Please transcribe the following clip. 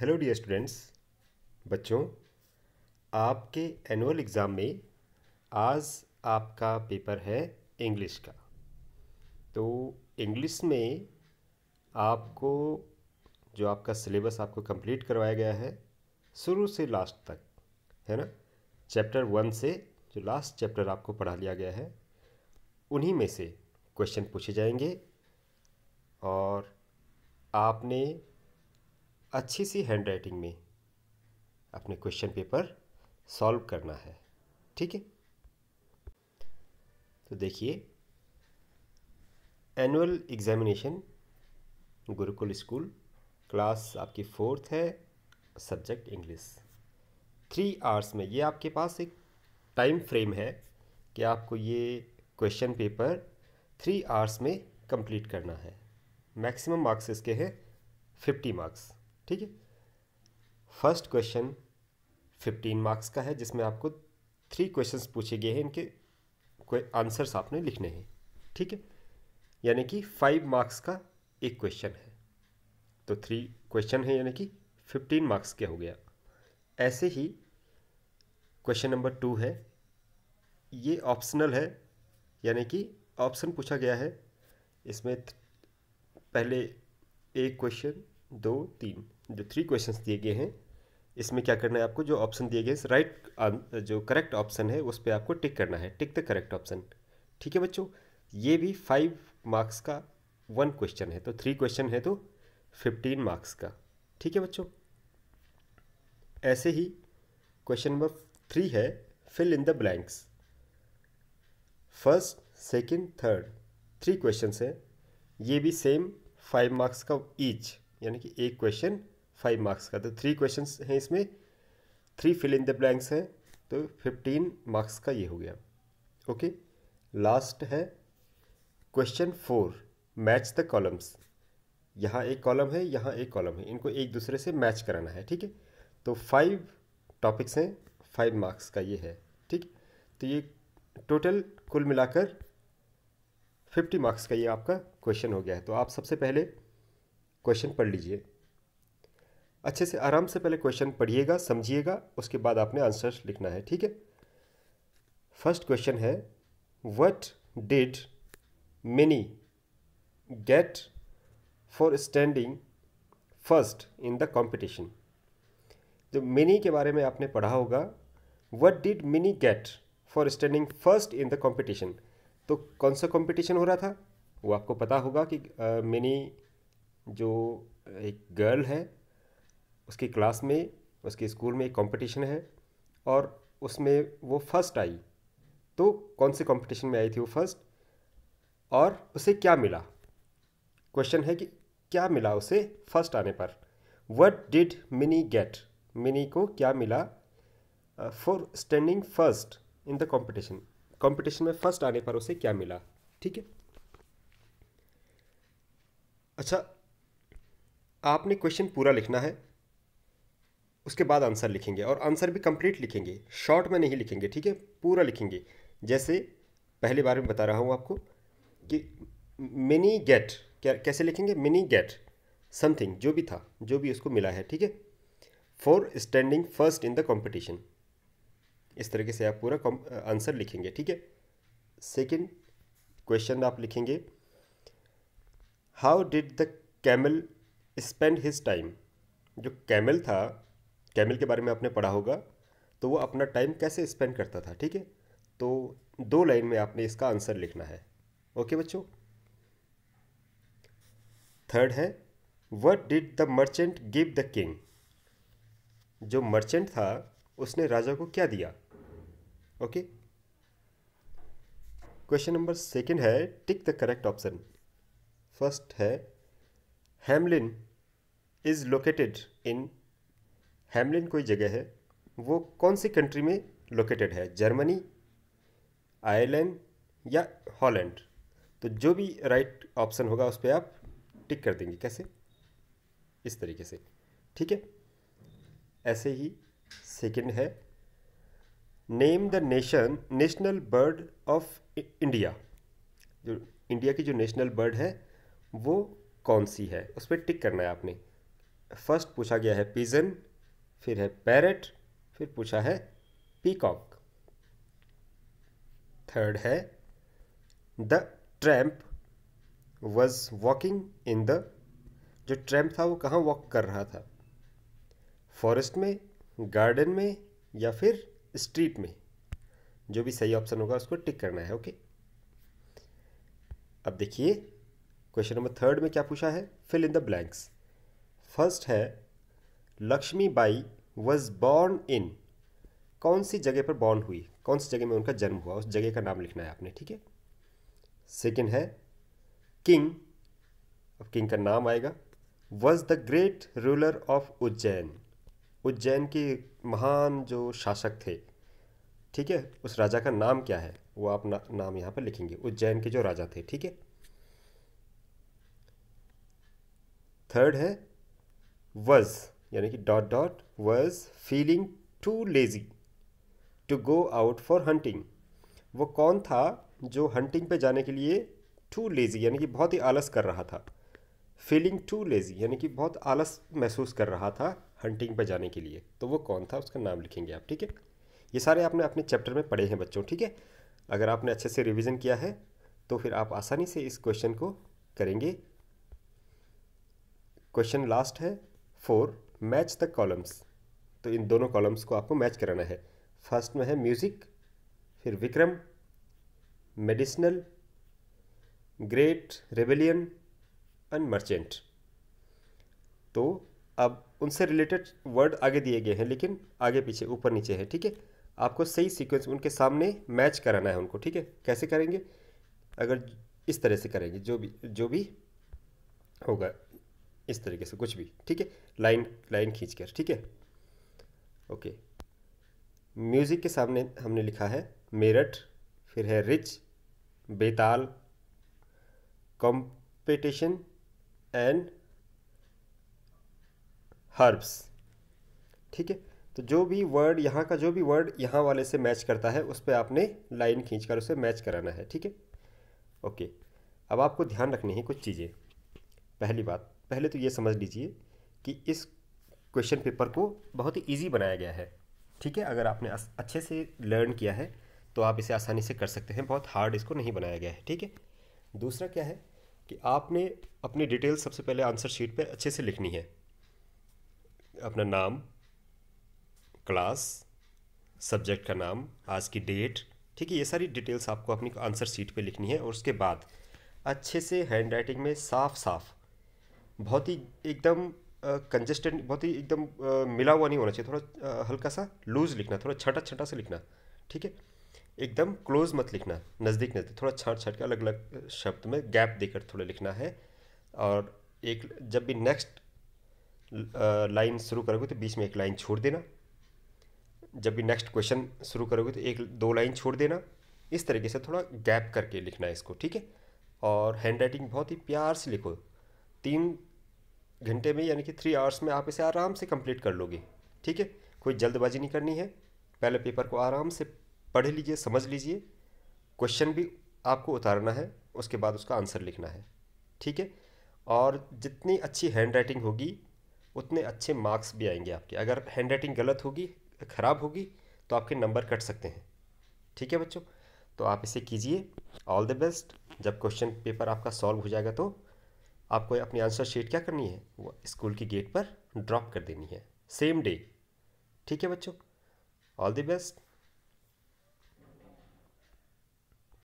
Hello dear students बच्चों, आपके annual exam में आज आपका पेपर है इंग्लिश का। तो इंग्लिश में आपको, जो आपका सिलेबस आपको कंप्लीट करवाया गया है, शुरू से लास्ट तक, है ना? चैप्टर वन से जो लास्ट चैप्टर आपको पढ़ा लिया गया है, उन्हीं में से क्वेश्चन पूछे जाएँगे और आपने अच्छी सी हैंड राइटिंग में अपने क्वेश्चन पेपर सॉल्व करना है। ठीक है? तो देखिए annual examination Gurukul school class आपकी फोर्थ है सब्जेक्ट इंग्लिश थ्री आवर्स में ये आपके पास एक टाइम फ्रेम है कि आपको ये क्वेश्चन पेपर थ्री आवर्स में कंप्लीट करना है। मैक्सिमम मार्क्स इसके हैं फिफ्टी मार्क्स ठीक है? फ़र्स्ट क्वेश्चन फिफ्टीन मार्क्स का है, जिसमें आपको थ्री क्वेश्चंस पूछे गए हैं, इनके कोई आंसर्स आपने लिखने हैं। ठीक है? यानी कि फाइव मार्क्स का एक क्वेश्चन है। तो थ्री क्वेश्चन है, यानी कि फिफ्टीन मार्क्स के हो गया। ऐसे ही क्वेश्चन नंबर टू है। ये ऑप्शनल है, यानी कि ऑप्शन पूछा गया है। इसमें पहले एक क्वेश्चन दो, तीन। जो थ्री क्वेश्चंस दिए गए हैं, इसमें क्या करना है आपको? जो ऑप्शन दिए गए हैं राइट जो करेक्ट ऑप्शन है, उस पर आपको टिक करना है। टिक द करेक्ट ऑप्शन ठीक है बच्चों? ये भी फाइव मार्क्स का वन क्वेश्चन है। तो थ्री क्वेश्चन है तो फिफ्टीन मार्क्स का। ठीक है बच्चों? ऐसे ही क्वेश्चन नंबर थ्री है fill in the blanks first second third three question हैं। ये भी सेम फाइव मार्क्स का ईच यानी कि एक क्वेश्चन फाइव मार्क्स का। तो थ्री क्वेश्चन हैं इसमें। Three fill in the blanks हैं तो फिफ्टीन मार्क्स का ये हो गया। ओके लास्ट है। Question four match the columns यहाँ एक कॉलम है, यहाँ एक कॉलम है। इनको एक दूसरे से मैच कराना है, ठीक है? तो फाइव टॉपिक्स हैं फाइव मार्क्स का ये है, ठीक? तो ये टोटल कुल मिलाकर फिफ्टी मार्क्स का ये आपका क्वेश्चन हो गया है। तो आप सबसे पहले क्वेश्चन पढ़ लीजिए। अच्छे से, आराम से पहले क्वेश्चन पढ़िएगा, समझिएगा, उसके बाद आपने आंसर लिखना है, ठीक है? फ़र्स्ट क्वेश्चन है what did Mini get for standing first in the competition जो मिनी के बारे में आपने पढ़ा होगा what did Mini get for standing first in the competition तो कौन सा कंपटीशन हो रहा था? वो आपको पता होगा कि मिनी जो एक गर्ल है, उसकी क्लास में, उसके स्कूल में एक कंपटीशन है और उसमें वो फ़र्स्ट आई। तो कौन से कंपटीशन में आई थी वो फ़र्स्ट और उसे क्या मिला? क्वेश्चन है कि क्या मिला उसे फ़र्स्ट आने पर? What did Mini get Mini को क्या मिला for standing first in the competition competition में फ़र्स्ट आने पर उसे क्या मिला? ठीक है? अच्छा आपने क्वेश्चन पूरा लिखना है, उसके बाद आंसर लिखेंगे और आंसर भी कंप्लीट लिखेंगे। शॉर्ट में नहीं लिखेंगे, ठीक है? पूरा लिखेंगे। जैसे पहले बार में बता रहा हूँ आपको कि मिनी गेट क्या, कैसे लिखेंगे? मिनी गेट समथिंग जो भी था, जो भी उसको मिला है, ठीक है? For standing first in the competition इस तरीके से आप पूरा आंसर लिखेंगे, ठीक है? सेकेंड क्वेश्चन आप लिखेंगे। How did the camel spend his time जो कैमल था कैमल के बारे में आपने पढ़ा होगा तो वो अपना टाइम कैसे स्पेंड करता था, ठीक है? तो दो लाइन में आपने इसका आंसर लिखना है। ओके बच्चों? थर्ड है what did the merchant give the king जो मर्चेंट था, उसने राजा को क्या दिया? ओके क्वेश्चन नंबर सेकंड है tick the correct option first है Hamelin is located in Hamelin कोई जगह है, वो कौन सी कंट्री में लोकेटेड है? जर्मनी आयरलैंड या हॉलैंड तो जो भी राइट right ऑप्शन होगा, उस पर आप टिक कर देंगे। कैसे? इस तरीके से। ठीक है? ऐसे ही सेकंड है। Name the nation national bird of India जो इंडिया की जो नेशनल बर्ड है, वो कौन सी है? उस पर टिक करना है आपने। फ़र्स्ट पूछा गया है पिजन, फिर है पैरट, फिर पूछा है पीकॉक। थर्ड है the tramp was walking in the जो ट्रैम्प था वो कहाँ वॉक कर रहा था? फॉरेस्ट में गार्डन में, या फिर स्ट्रीट में? जो भी सही ऑप्शन होगा उसको टिक करना है ओके अब देखिए क्वेश्चन नंबर थर्ड में क्या पूछा है? Fill in the blanks first है Lakshmi Bai was born in कौन सी जगह पर बॉर्न हुई? कौन सी जगह में उनका जन्म हुआ? उस जगह का नाम लिखना है आपने ठीक है? सेकेंड है किंग अब किंग का नाम आएगा was the great ruler of Ujjain. Ujjain के महान जो शासक थे ठीक है? उस राजा का नाम क्या है? वो आप ना, नाम यहाँ पर लिखेंगे उज्जैन के जो राजा थे ठीक है? थर्ड है वज यानी कि dot dot was feeling too lazy to go out for hunting वो कौन था जो हंटिंग पे जाने के लिए टू लेजी यानी कि बहुत ही आलस कर रहा था? फीलिंग टू लेजी यानी कि बहुत आलस महसूस कर रहा था हंटिंग पे जाने के लिए। तो वो कौन था? उसका नाम लिखेंगे आप, ठीक है? ये सारे आपने अपने चैप्टर में पढ़े हैं बच्चों, ठीक है? अगर आपने अच्छे से रिविज़न किया है तो फिर आप आसानी से इस क्वेश्चन को करेंगे। क्वेश्चन लास्ट है। Four, match the columns. तो इन दोनों कॉलम्स को आपको मैच कराना है। फ़र्स्ट में है म्यूज़िक, फिर Vikram, medicinal, great rebellion and merchant. तो अब उनसे रिलेटेड वर्ड आगे दिए गए हैं, लेकिन आगे पीछे, ऊपर नीचे है, ठीक है? आपको सही सीक्वेंस उनके सामने मैच कराना है उनको, ठीक है? कैसे करेंगे? अगर इस तरह से करेंगे, जो भी जो भी होगा। इस तरीके से, कुछ भी, ठीक है? लाइन लाइन खींच कर, ठीक है? ओके। म्यूज़िक के सामने हमने लिखा है, मेरठ, फिर है rich, Betal competition and herbs ठीक है? तो जो भी वर्ड यहाँ का जो भी वर्ड यहाँ वाले से मैच करता है, उस पर आपने लाइन खींचकर उसे मैच कराना है, ठीक है? ओके। अब आपको ध्यान रखनी है कुछ चीज़ें। पहली बात पहले तो ये समझ लीजिए कि इस क्वेश्चन पेपर को बहुत ही ईजी बनाया गया है। ठीक है? अगर आपने अच्छे से लर्न किया है तो आप इसे आसानी से कर सकते हैं। बहुत हार्ड इसको नहीं बनाया गया है। ठीक है? दूसरा क्या है कि आपने अपनी डिटेल सबसे पहले आंसर शीट पे अच्छे से लिखनी है। अपना नाम क्लास सब्जेक्ट का नाम, आज की डेट ठीक है? ये सारी डिटेल्स आपको अपनी आंसर शीट पे लिखनी है और उसके बाद अच्छे से हैंड राइटिंग में साफ़ साफ़ बहुत ही एकदम कंजेस्टेड बहुत ही एकदम मिला हुआ नहीं होना चाहिए। थोड़ा हल्का सा लूज़ लिखना, थोड़ा छटा छटा से लिखना, ठीक है? एकदम क्लोज मत लिखना, नज़दीक नज़दीक, थोड़ा छाट छाट के अलग अलग शब्द में गैप देकर थोड़ा लिखना है। और एक, जब भी नेक्स्ट लाइन शुरू करोगे तो बीच में एक लाइन छोड़ देना। जब भी नेक्स्ट क्वेश्चन शुरू करोगे तो एक, दो लाइन छोड़ देना। इस तरीके से थोड़ा गैप करके लिखना है इसको, ठीक है? और हैंड राइटिंग बहुत ही प्यार से लिखो। तीन घंटे में, यानी कि थ्री आवर्स में आप इसे आराम से कंप्लीट कर लोगे, ठीक है? कोई जल्दबाजी नहीं करनी है। पहले पेपर को आराम से पढ़ लीजिए, समझ लीजिए। क्वेश्चन भी आपको उतारना है, उसके बाद उसका आंसर लिखना है, ठीक है? और जितनी अच्छी हैंड राइटिंग होगी, उतने अच्छे मार्क्स भी आएँगे आपके। अगर हैंड राइटिंग गलत होगी, ख़राब होगी तो आपके नंबर कट सकते हैं, ठीक है बच्चों? तो आप इसे कीजिए। ऑल द बेस्ट जब क्वेश्चन पेपर आपका सॉल्व हो जाएगा तो आपको अपनी आंसर शीट क्या करनी है? वो स्कूल की गेट पर ड्रॉप कर देनी है. सेम डे ठीक है बच्चों? All the best